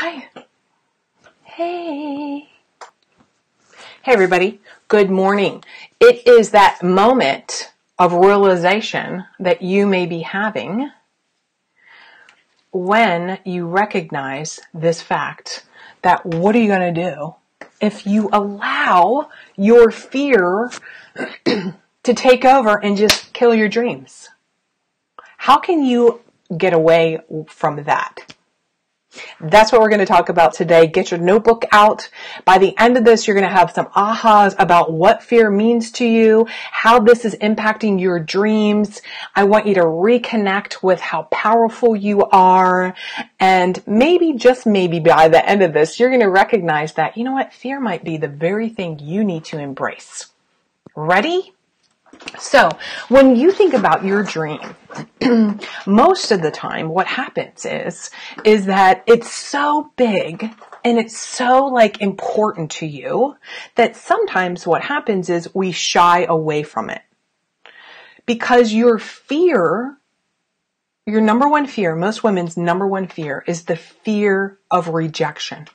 Hi. Hey. Hey, everybody. Good morning. It is that moment of realization that you may be having when you recognize this fact that what are you going to do if you allow your fear to take over and just kill your dreams? How can you get away from that? That's what we're going to talk about today. Get your notebook out. By the end of this, you're going to have some ahas about what fear means to you, how this is impacting your dreams. I want you to reconnect with how powerful you are. And maybe, just maybe by the end of this, you're going to recognize that, you know what, fear might be the very thing you need to embrace. Ready? So, when you think about your dream, most of the time what happens is, is that it's so big and it's so like important to you that sometimes what happens is we shy away from it. Because your fear, your number one fear, most women's number one fear is the fear of rejection.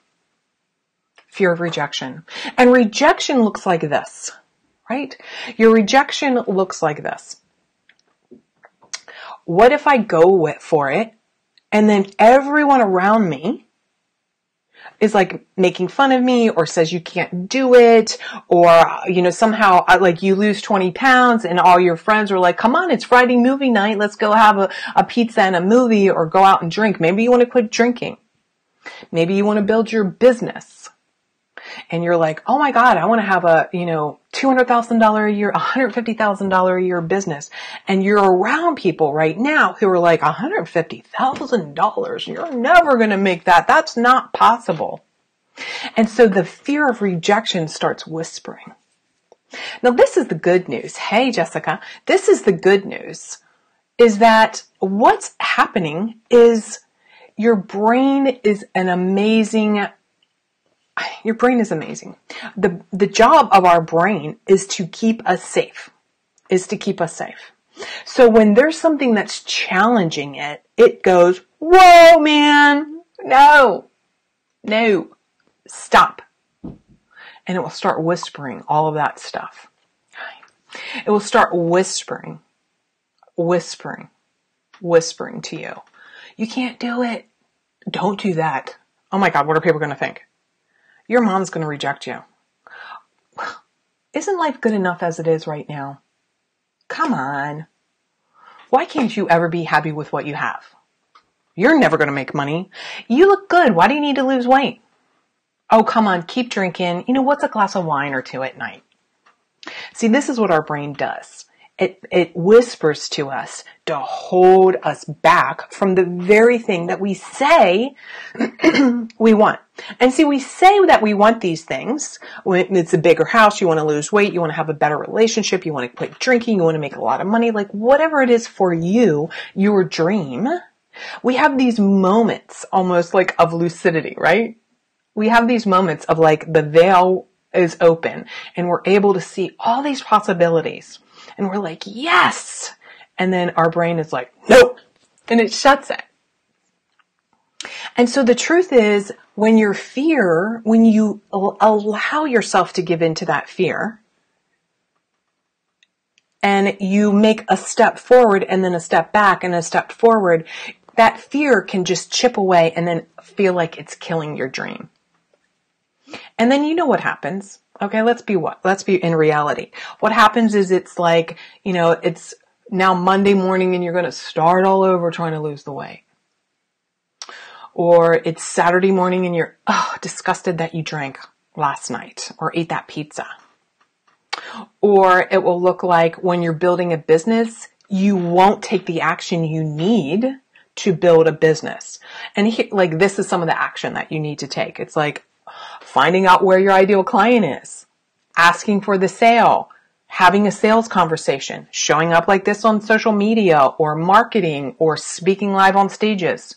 Fear of rejection. And rejection looks like this right? Your rejection looks like this. What if I go for it and then everyone around me is like making fun of me or says you can't do it or you know somehow uh, like you lose 20 pounds and all your friends are like come on it's friday movie night let's go have a, a pizza and a movie or go out and drink maybe you want to quit drinking maybe you want to build your business and you're like, oh my God, I want to have a, you know, $200,000 a year, $150,000 a year business. And you're around people right now who are like, $150,000. You're never going to make that. That's not possible. And so the fear of rejection starts whispering. Now this is the good news. Hey, Jessica, this is the good news is that what's happening is your brain is an amazing your brain is amazing. The, the job of our brain is to keep us safe, is to keep us safe. So when there's something that's challenging it, it goes, whoa, man, no, no, stop. And it will start whispering all of that stuff. It will start whispering, whispering, whispering to you. You can't do it. Don't do that. Oh my God, what are people going to think? Your mom's going to reject you. Isn't life good enough as it is right now? Come on. Why can't you ever be happy with what you have? You're never going to make money. You look good. Why do you need to lose weight? Oh, come on, keep drinking. You know, what's a glass of wine or two at night? See, this is what our brain does. It, it whispers to us to hold us back from the very thing that we say we want. And see, we say that we want these things. It's a bigger house, you want to lose weight, you want to have a better relationship, you want to quit drinking, you want to make a lot of money, like whatever it is for you, your dream. We have these moments almost like of lucidity, right? We have these moments of like the veil is open and we're able to see all these possibilities and we're like, yes. And then our brain is like, nope. And it shuts it. And so the truth is when your fear, when you allow yourself to give into that fear, and you make a step forward and then a step back and a step forward, that fear can just chip away and then feel like it's killing your dream. And then you know what happens. Okay, let's be what? Let's be in reality. What happens is it's like, you know, it's now Monday morning and you're going to start all over trying to lose the weight. Or it's Saturday morning and you're oh, disgusted that you drank last night or ate that pizza. Or it will look like when you're building a business, you won't take the action you need to build a business. And he, like this is some of the action that you need to take. It's like, finding out where your ideal client is, asking for the sale, having a sales conversation, showing up like this on social media or marketing or speaking live on stages.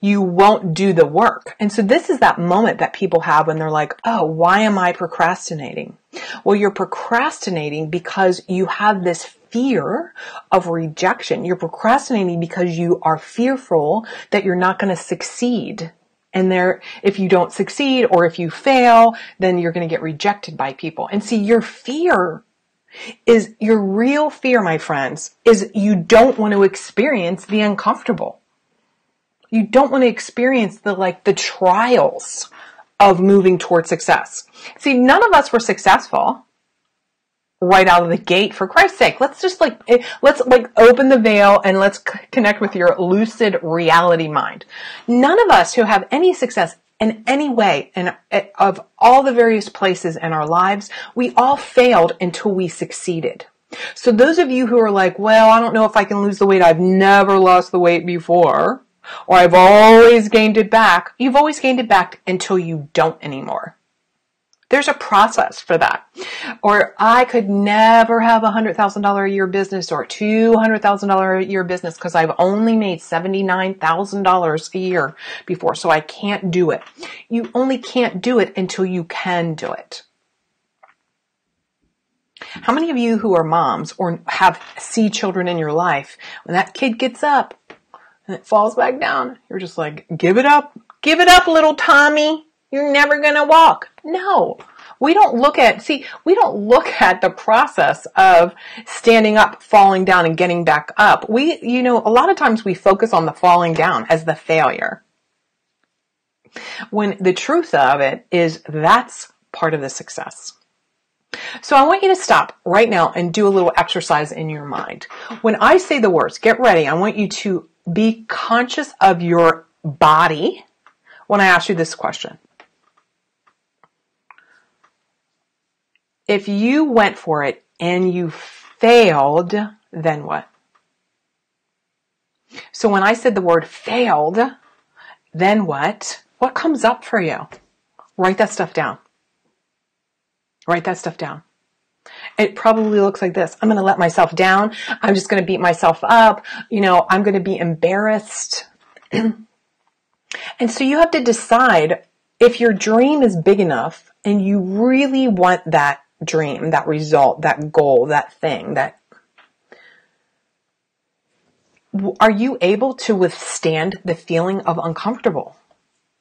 You won't do the work. And so this is that moment that people have when they're like, oh, why am I procrastinating? Well, you're procrastinating because you have this fear of rejection. You're procrastinating because you are fearful that you're not going to succeed And there, if you don't succeed or if you fail, then you're going to get rejected by people. And see, your fear is your real fear, my friends, is you don't want to experience the uncomfortable. You don't want to experience the like the trials of moving toward success. See, none of us were successful right out of the gate for Christ's sake. Let's just like, eh, let's like open the veil and let's c- connect with your lucid reality mind. None of us who have any success in any way and eh, of all the various places in our lives, we all failed until we succeeded. So those of you who are like, well, I don't know if I can lose the weight. I've never lost the weight before, or I've always gained it back. You've always gained it back until you don't anymore. There's a process for that. Or I could never have a $100,000 a year business or $200,000 a year business because I've only made $79,000 a year before, so I can't do it. You only can't do it until you can do it. How many of you who are moms or have see children in your life, when that kid gets up and it falls back down, you're just like, give it up, give it up, little Tommy. You're never to walk. No. We don't look at, see, we don't look at the process of standing up, falling down, and getting back up. We, you know, a lot of times we focus on the falling down as the failure. When the truth of it is that's part of the success. So I want you to stop right now and do a little exercise in your mind. When I say the words, get ready. I want you to be conscious of your body when I ask you this question. If you went for it and you failed, then what? So when I said the word failed, then what? What comes up for you? Write that stuff down. Write that stuff down. It probably looks like this. I'm going to let myself down. I'm just going to beat myself up. You know, I'm going to be embarrassed. and so you have to decide if your dream is big enough and you really want that dream, that result, that goal, that thing, that are you able to withstand the feeling of uncomfortable?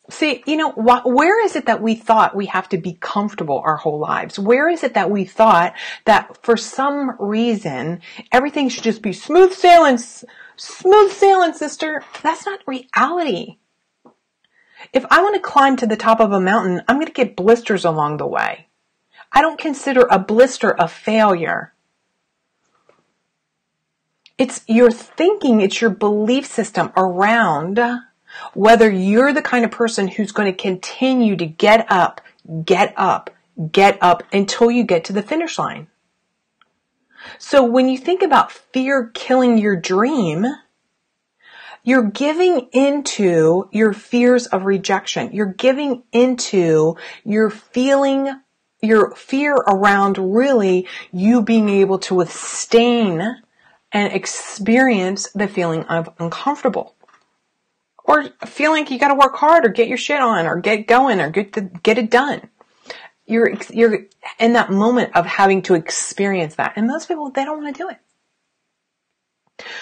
See, you know, wh- where is it that we thought we have to be comfortable our whole lives? Where is it that we thought that for some reason everything should just be smooth sailing, s- smooth sailing, sister? That's not reality. If I want to climb to the top of a mountain, I'm going to get blisters along the way. I don't consider a blister a failure. It's your thinking, it's your belief system around whether you're the kind of person who's going to continue to get up, get up, get up until you get to the finish line. So when you think about fear killing your dream, you're giving into your fears of rejection. You're giving into your feeling your fear around really you being able to withstand and experience the feeling of uncomfortable. Or feeling like you gotta work hard or get your shit on or get going or get the, get it done. You're, you're in that moment of having to experience that. And most people, they don't want to do it.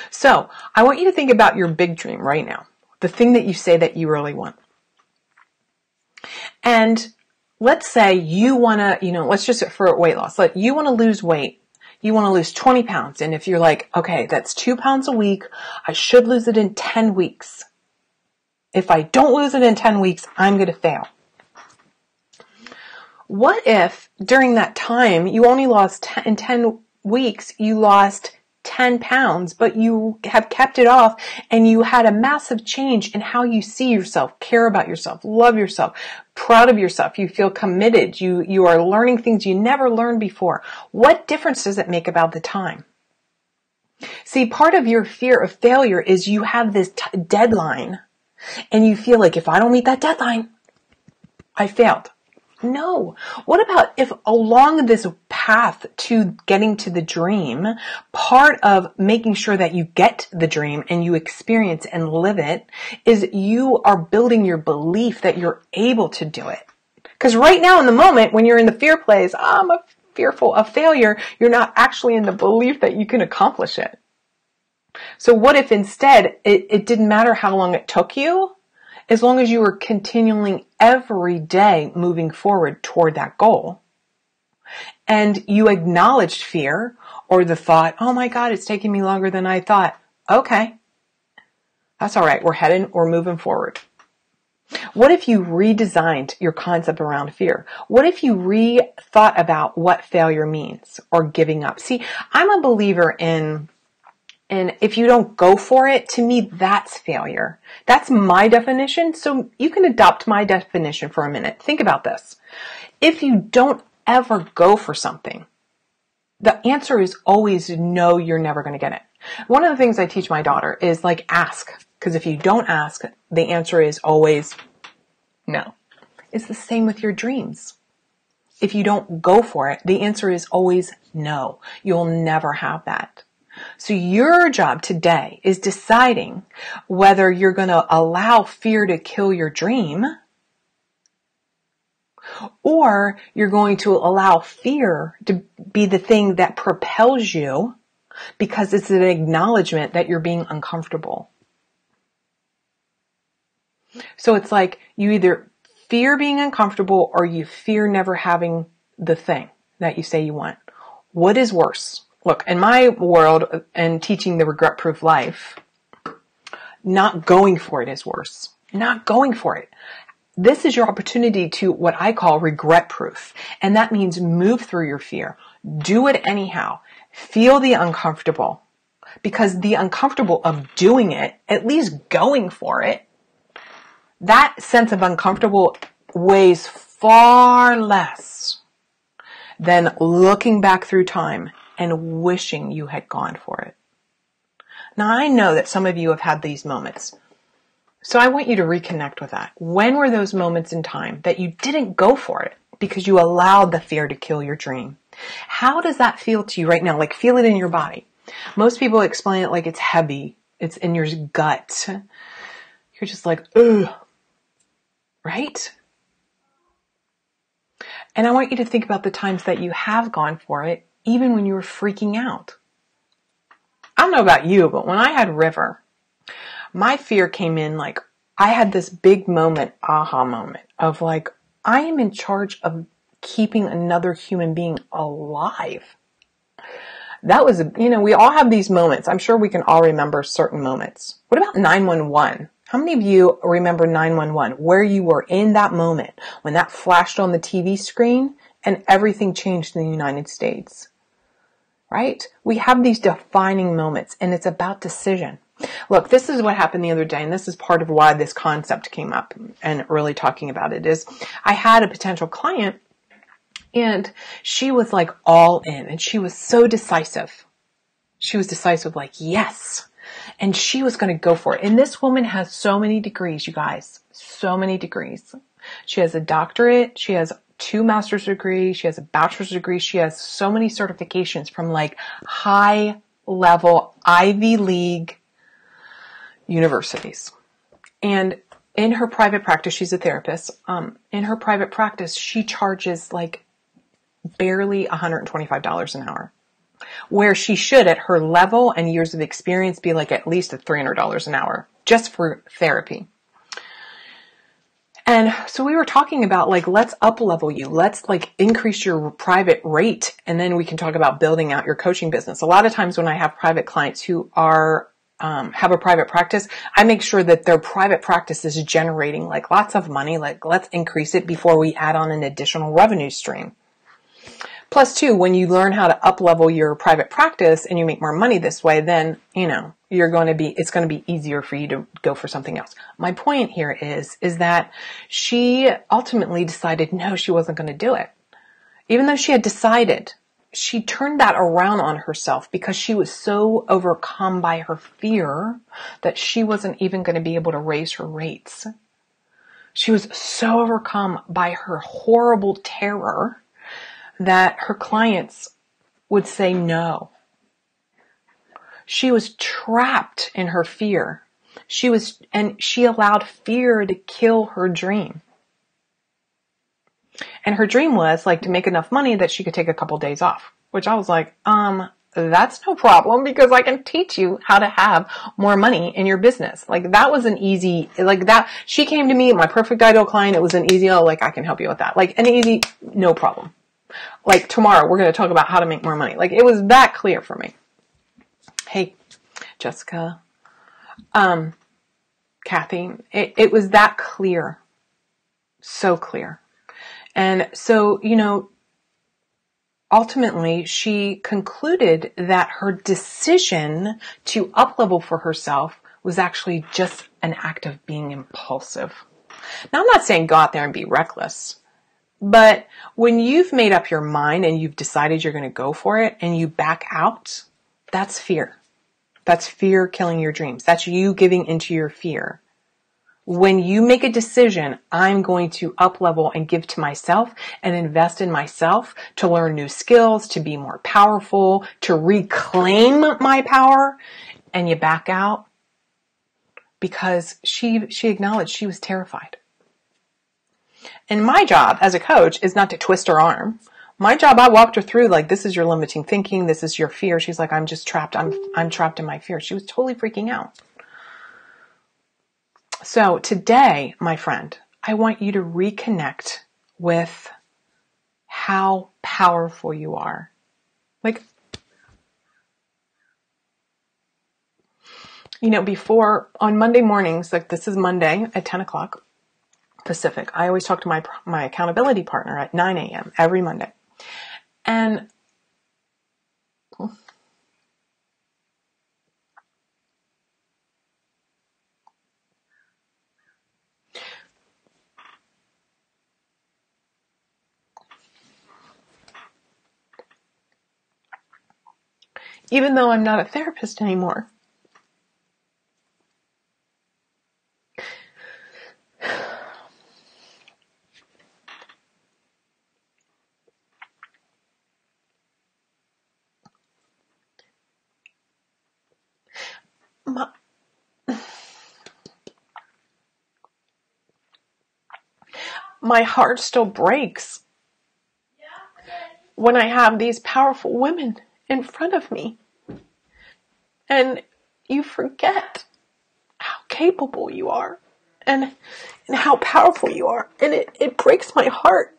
So I want you to think about your big dream right now. The thing that you say that you really want. And let's say you want to, you know, let's just for weight loss, let you want to lose weight. You want to lose 20 pounds. And if you're like, okay, that's two pounds a week, I should lose it in 10 weeks. If I don't lose it in 10 weeks, I'm going to fail. What if during that time you only lost 10, in 10 weeks, you lost 10 pounds, but you have kept it off and you had a massive change in how you see yourself, care about yourself, love yourself, proud of yourself. You feel committed. You, you are learning things you never learned before. What difference does it make about the time? See, part of your fear of failure is you have this t- deadline and you feel like if I don't meet that deadline, I failed. No. What about if along this path to getting to the dream, part of making sure that you get the dream and you experience and live it is you are building your belief that you're able to do it. Because right now in the moment when you're in the fear place, ah, I'm a fearful of failure, you're not actually in the belief that you can accomplish it. So what if instead it, it didn't matter how long it took you? As long as you are continuing every day moving forward toward that goal and you acknowledged fear or the thought, oh my God, it's taking me longer than I thought. Okay. That's all right. We're heading, we're moving forward. What if you redesigned your concept around fear? What if you rethought about what failure means or giving up? See, I'm a believer in and if you don't go for it, to me, that's failure. That's my definition. So you can adopt my definition for a minute. Think about this. If you don't ever go for something, the answer is always no, you're never going to get it. One of the things I teach my daughter is like ask. Because if you don't ask, the answer is always no. It's the same with your dreams. If you don't go for it, the answer is always no. You'll never have that. So your job today is deciding whether you're going to allow fear to kill your dream or you're going to allow fear to be the thing that propels you because it's an acknowledgement that you're being uncomfortable. So it's like you either fear being uncomfortable or you fear never having the thing that you say you want. What is worse? Look, in my world and teaching the regret proof life, not going for it is worse. Not going for it. This is your opportunity to what I call regret proof. And that means move through your fear. Do it anyhow. Feel the uncomfortable because the uncomfortable of doing it, at least going for it, that sense of uncomfortable weighs far less than looking back through time and wishing you had gone for it. Now I know that some of you have had these moments. So I want you to reconnect with that. When were those moments in time that you didn't go for it because you allowed the fear to kill your dream? How does that feel to you right now? Like feel it in your body. Most people explain it like it's heavy. It's in your gut. You're just like, ugh. Right? And I want you to think about the times that you have gone for it even when you were freaking out. I don't know about you, but when I had River, my fear came in like I had this big moment, aha moment of like, I am in charge of keeping another human being alive. That was, you know, we all have these moments. I'm sure we can all remember certain moments. What about 911? How many of you remember 911? Where you were in that moment when that flashed on the TV screen and everything changed in the United States? Right? We have these defining moments and it's about decision. Look, this is what happened the other day, and this is part of why this concept came up and really talking about it is I had a potential client and she was like all in and she was so decisive. She was decisive, like, yes. And she was going to go for it. And this woman has so many degrees, you guys, so many degrees. She has a doctorate. She has two master's degrees. She has a bachelor's degree. She has so many certifications from like high level Ivy League universities. And in her private practice, she's a therapist. Um, in her private practice, she charges like barely $125 an hour. Where she should, at her level and years of experience, be like at least at $300 an hour just for therapy. And so we were talking about like, let's up level you. Let's like increase your private rate. And then we can talk about building out your coaching business. A lot of times when I have private clients who are, um, have a private practice, I make sure that their private practice is generating like lots of money. Like let's increase it before we add on an additional revenue stream. Plus two, when you learn how to up level your private practice and you make more money this way, then, you know, you're going to be, it's going to be easier for you to go for something else. My point here is, is that she ultimately decided no, she wasn't going to do it. Even though she had decided, she turned that around on herself because she was so overcome by her fear that she wasn't even going to be able to raise her rates. She was so overcome by her horrible terror that her clients would say no. She was trapped in her fear. She was, and she allowed fear to kill her dream. And her dream was like to make enough money that she could take a couple days off, which I was like, um, that's no problem because I can teach you how to have more money in your business. Like that was an easy, like that, she came to me, my perfect ideal client. It was an easy, oh, like I can help you with that. Like an easy, no problem. Like tomorrow we're going to talk about how to make more money. Like it was that clear for me. Hey, Jessica, um, Kathy, it, it was that clear. So clear. And so, you know, ultimately she concluded that her decision to uplevel for herself was actually just an act of being impulsive. Now I'm not saying go out there and be reckless, but when you've made up your mind and you've decided you're going to go for it and you back out, that's fear. That's fear killing your dreams. That's you giving into your fear when you make a decision, I'm going to up level and give to myself and invest in myself to learn new skills, to be more powerful, to reclaim my power, and you back out because she, she acknowledged she was terrified. And my job as a coach is not to twist her arm. My job, I walked her through like, this is your limiting thinking. This is your fear. She's like, I'm just trapped. I'm, I'm trapped in my fear. She was totally freaking out. So today, my friend, I want you to reconnect with how powerful you are. Like, you know, before on Monday mornings, like this is Monday at 10 o'clock Pacific, I always talk to my, my accountability partner at 9 a.m. every Monday. And even though I'm not a therapist anymore. My, my heart still breaks when I have these powerful women in front of me. And you forget how capable you are and, and how powerful you are. And it, it breaks my heart.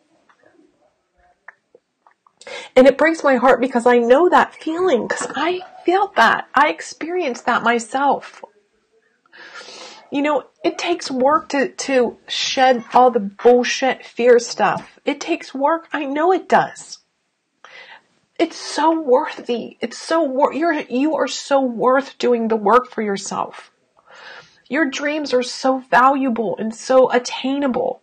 And it breaks my heart because I know that feeling because I felt that. I experienced that myself. You know, it takes work to, to shed all the bullshit fear stuff. It takes work. I know it does. It's so worthy. It's so worth, you're, you are so worth doing the work for yourself. Your dreams are so valuable and so attainable.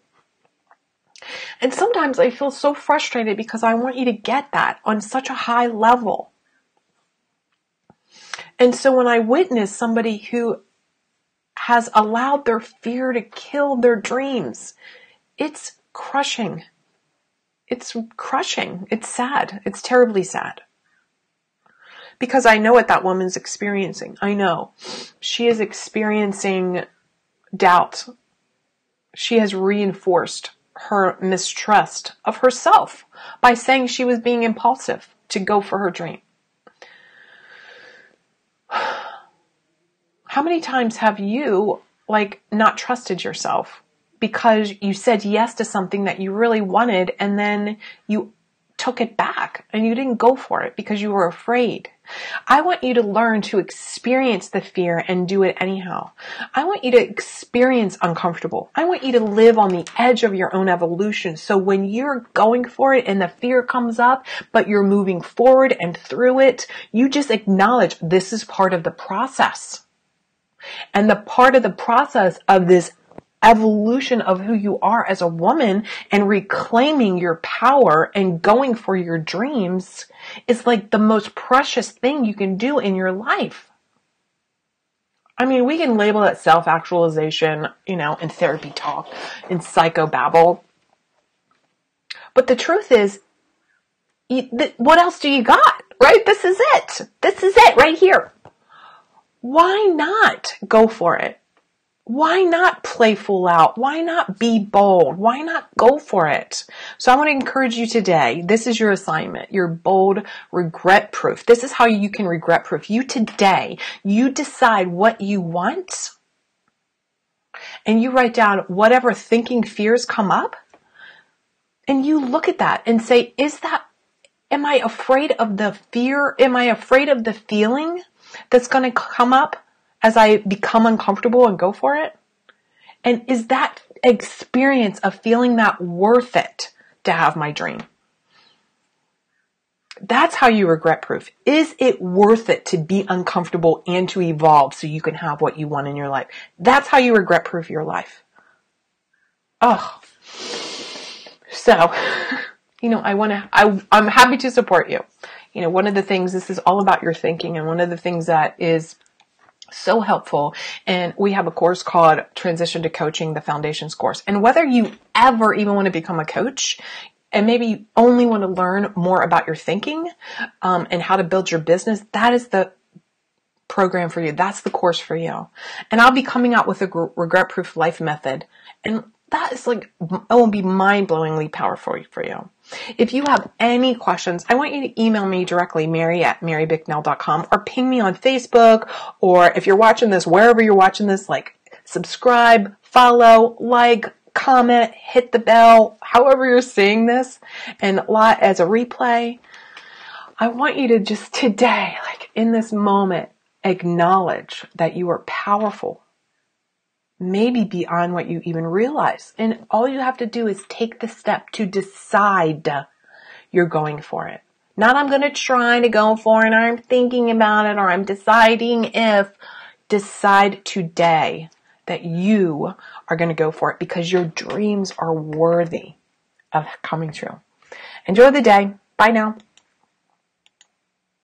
And sometimes I feel so frustrated because I want you to get that on such a high level. And so when I witness somebody who has allowed their fear to kill their dreams, it's crushing it's crushing. It's sad. It's terribly sad. Because I know what that woman's experiencing. I know. She is experiencing doubt. She has reinforced her mistrust of herself by saying she was being impulsive to go for her dream. How many times have you like not trusted yourself because you said yes to something that you really wanted and then you took it back and you didn't go for it because you were afraid. I want you to learn to experience the fear and do it anyhow. I want you to experience uncomfortable. I want you to live on the edge of your own evolution. So when you're going for it and the fear comes up, but you're moving forward and through it, you just acknowledge this is part of the process. And the part of the process of this evolution of who you are as a woman and reclaiming your power and going for your dreams is like the most precious thing you can do in your life. I mean, we can label that self actualization, you know, in therapy talk, in psychobabble. But the truth is, what else do you got? Right? This is it. This is it right here. Why not go for it? why not play full out? Why not be bold? Why not go for it? So I want to encourage you today. This is your assignment. Your bold regret proof. This is how you can regret proof. You today, you decide what you want and you write down whatever thinking fears come up and you look at that and say, is that, am I afraid of the fear? Am I afraid of the feeling that's going to come up? as I become uncomfortable and go for it? And is that experience of feeling that worth it to have my dream? That's how you regret proof. Is it worth it to be uncomfortable and to evolve so you can have what you want in your life? That's how you regret proof your life. Oh. So, you know, I want to, I, I'm happy to support you. You know, one of the things, this is all about your thinking and one of the things that is so helpful. And we have a course called Transition to Coaching, the Foundations course. And whether you ever even want to become a coach, and maybe you only want to learn more about your thinking um, and how to build your business, that is the program for you. That's the course for you. And I'll be coming out with a regret proof life method. And that is like, it will be mind blowingly powerful for you. If you have any questions, I want you to email me directly, mary at marybicknell.com or ping me on Facebook or if you're watching this, wherever you're watching this, like subscribe, follow, like, comment, hit the bell, however you're seeing this and a lot as a replay. I want you to just today, like in this moment, acknowledge that you are powerful maybe beyond what you even realize. And all you have to do is take the step to decide you're going for it. Not I'm going to try to go for it or I'm thinking about it or I'm deciding if. Decide today that you are going to go for it because your dreams are worthy of coming true. Enjoy the day. Bye now.